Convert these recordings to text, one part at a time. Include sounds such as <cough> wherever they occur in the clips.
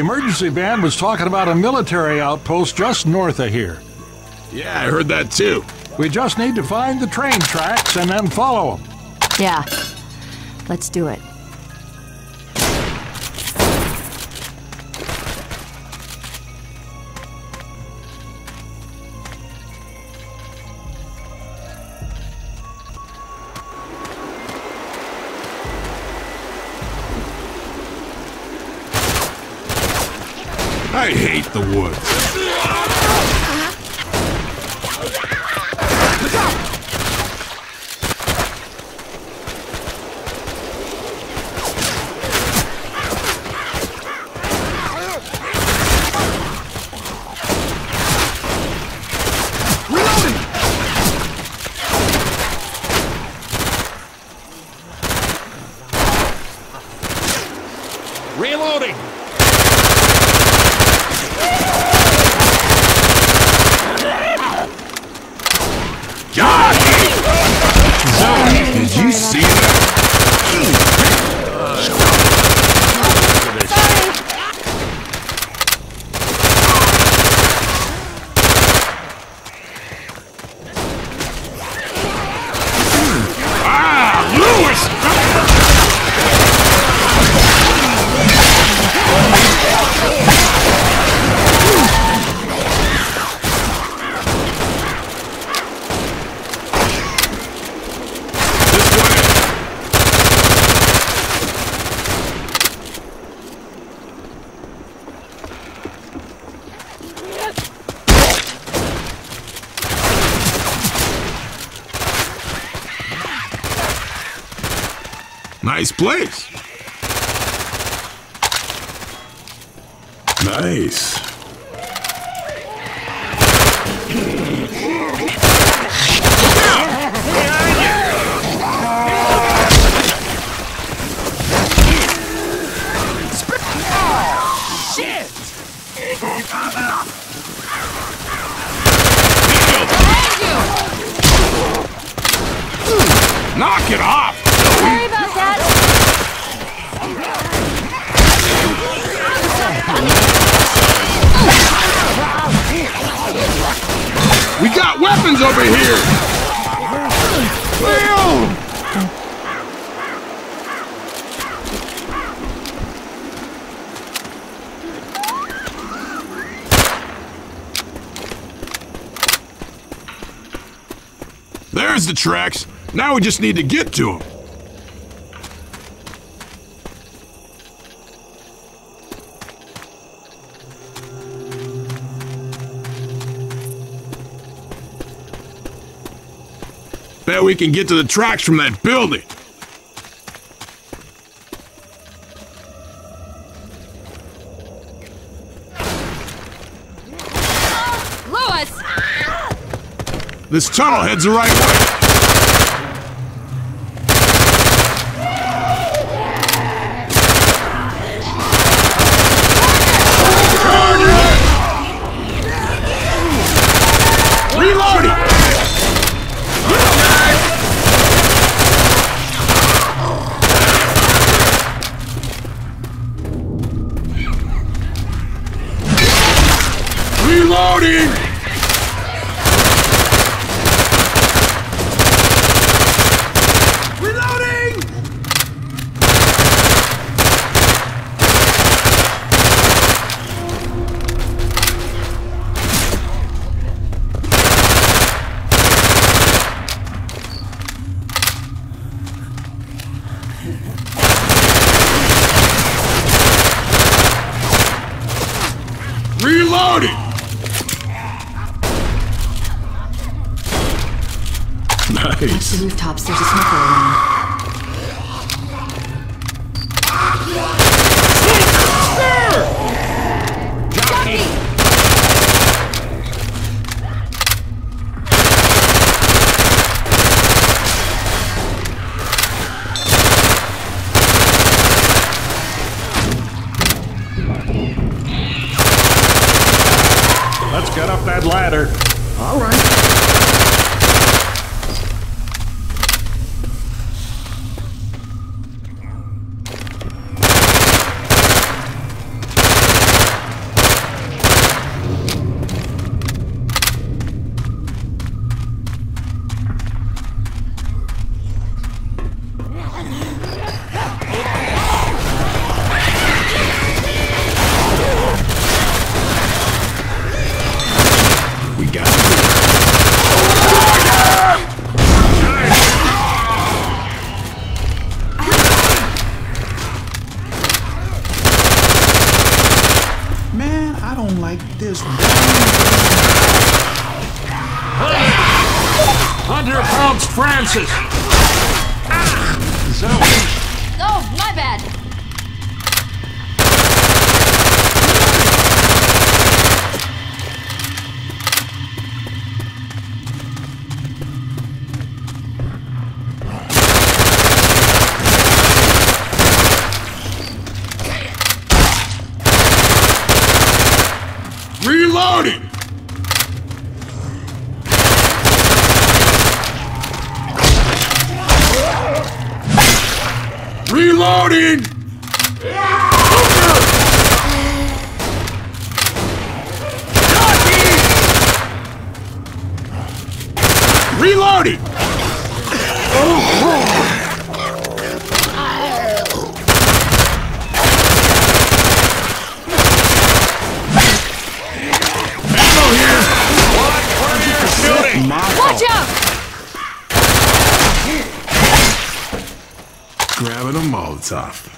The emergency band was talking about a military outpost just north of here. Yeah, I heard that too. We just need to find the train tracks and then follow them. Yeah. Let's do it. Nice place. Nice. Knock it off! Sorry about that. We got over! There's the tracks. Now we just need to get to them. We can get to the tracks from that building. Louis! This tunnel heads the right way. Reloading! Reloading! Reloading! Reloading! Nice. The rooftops, there's a smoker around. Francis. Is that Oh, my bad. Reloading! Reloading! Ammo here! Shooting! Watch out! Grabbing a Molotov.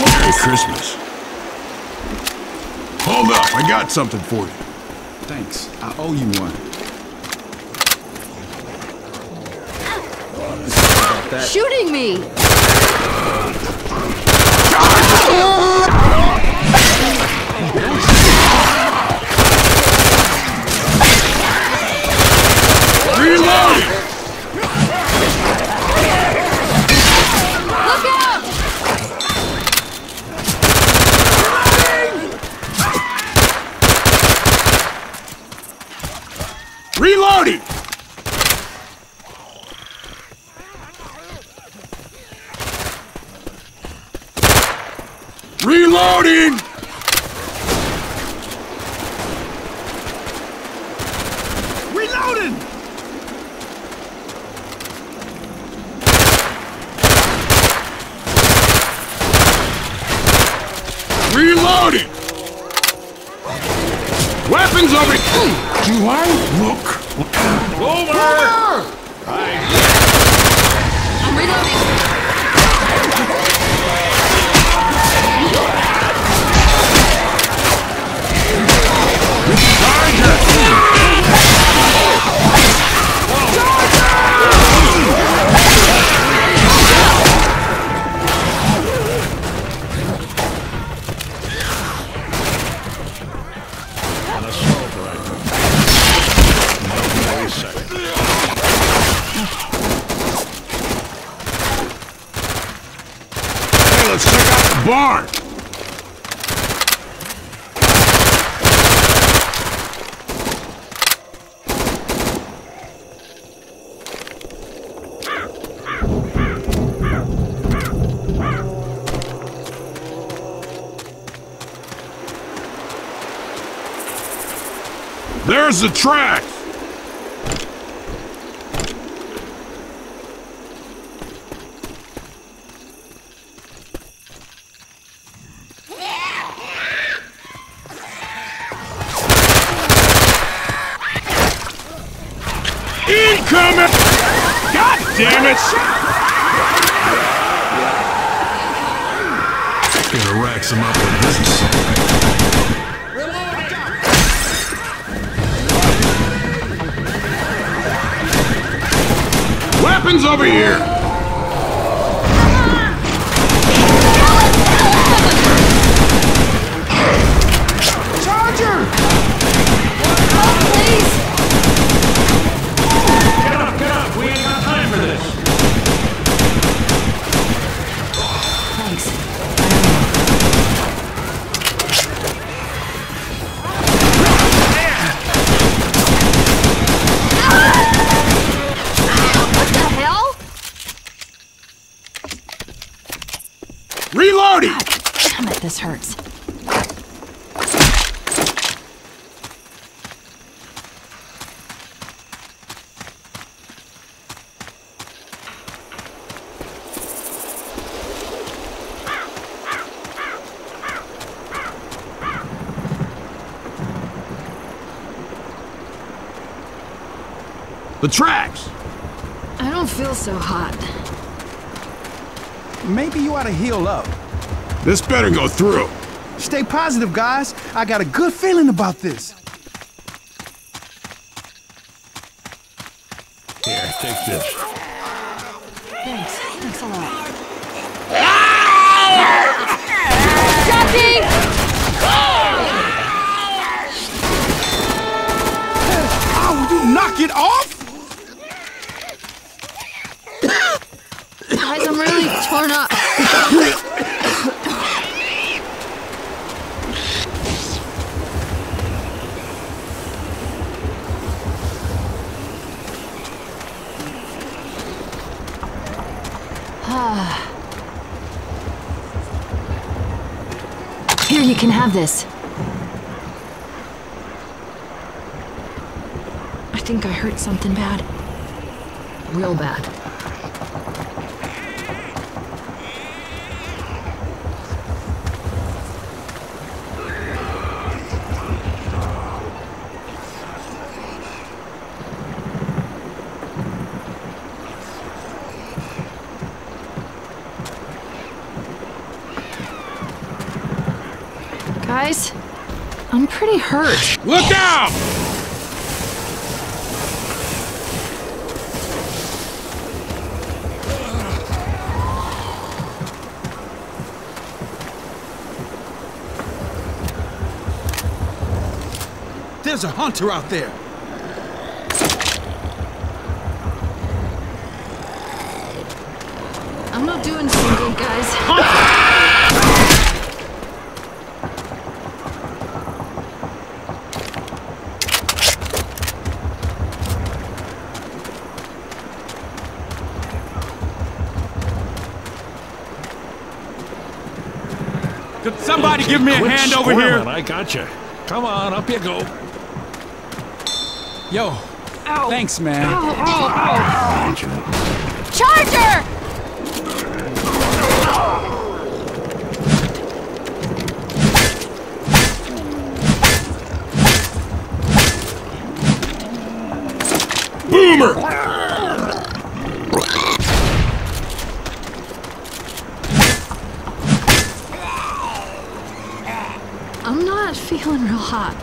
Merry Christmas. Hold up, I got something for you. Thanks. I owe you one. Shooting me! Reloading! Look out! Reloading! Reloading! Reloading! Reloading! Weapons over Do I look? Over! I'm reloading. An barn! There's the track! Incoming! God damn it! Gonna rack some up with this assault. Weapons over here! This hurts. The tracks! I don't feel so hot. Maybe you ought to heal up. This better go through. Stay positive, guys. I got a good feeling about this. Here, take this. Thanks. Thanks a lot. Jockey! Oh, you knock it off? Guys, I'm really torn up. <laughs> Ah. Here, you can have this. I think I hurt something bad. Real bad. Guys, I'm pretty hurt. Look out! There's a hunter out there. I'm not doing so good, guys. Could somebody give me a Quit hand over here? I got you. Come on, up you go. Yo, Ow. thanks, man. Ow, ow, ow. Charger! Boomer! I'm not feeling real hot.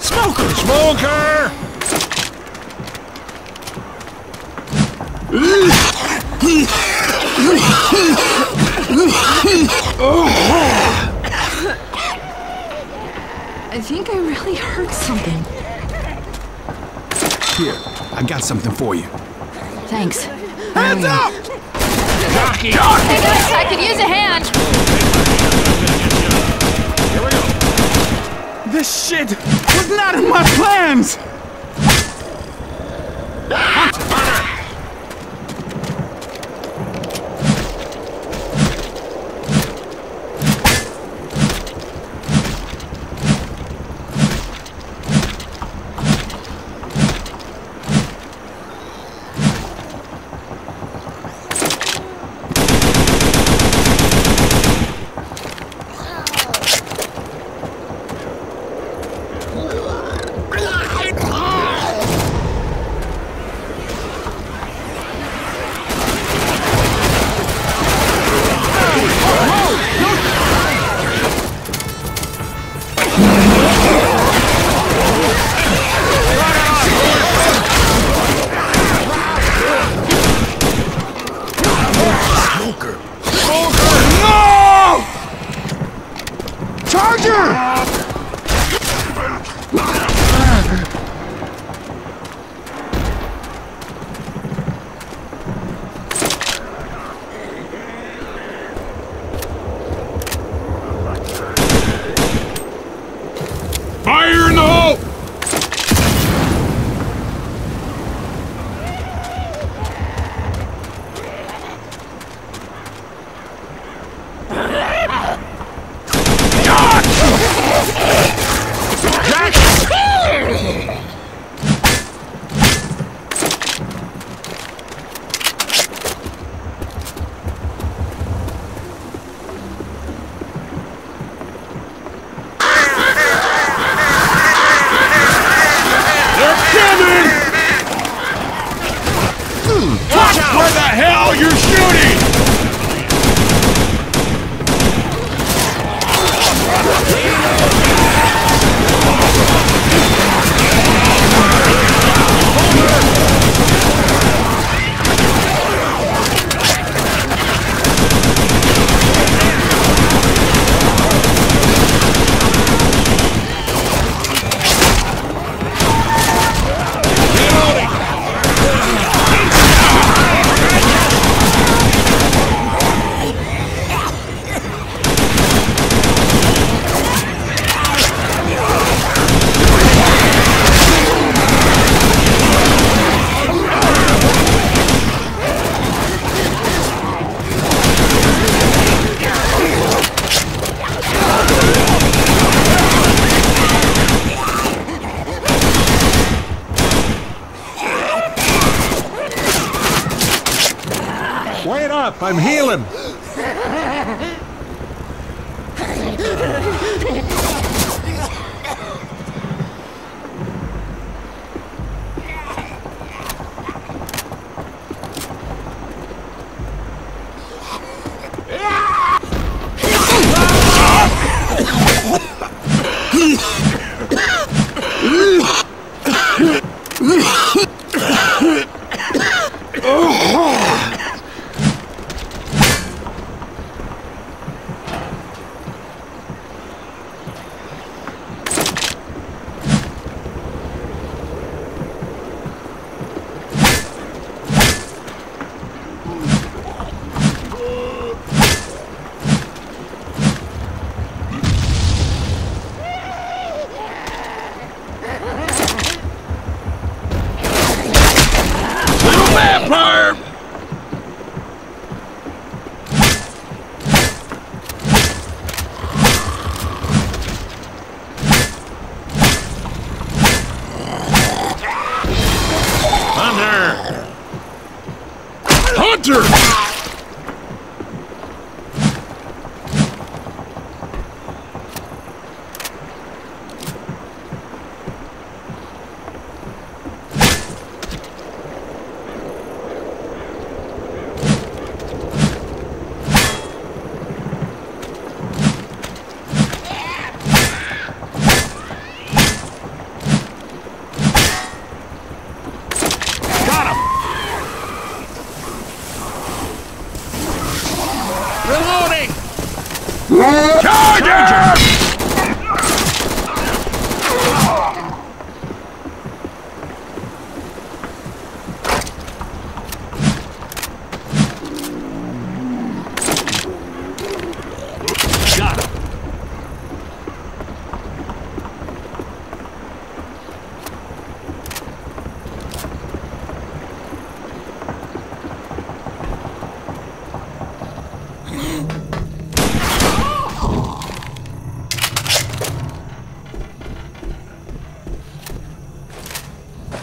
Smoker! Smoker! I think I really hurt something. Here, I got something for you. Thanks. Hands up! Jockey! Hey guys, I could use a hand. Here we go. This shit was not in my plans! Wait up, I'm healing. <laughs>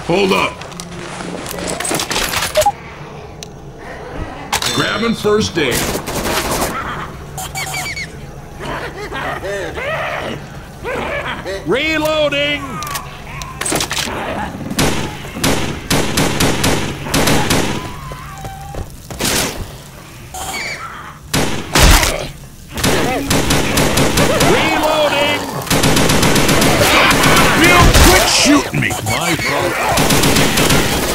Hold up. Grabbing first aid. Reloading! Reloading! Bill, shooting me! My fault.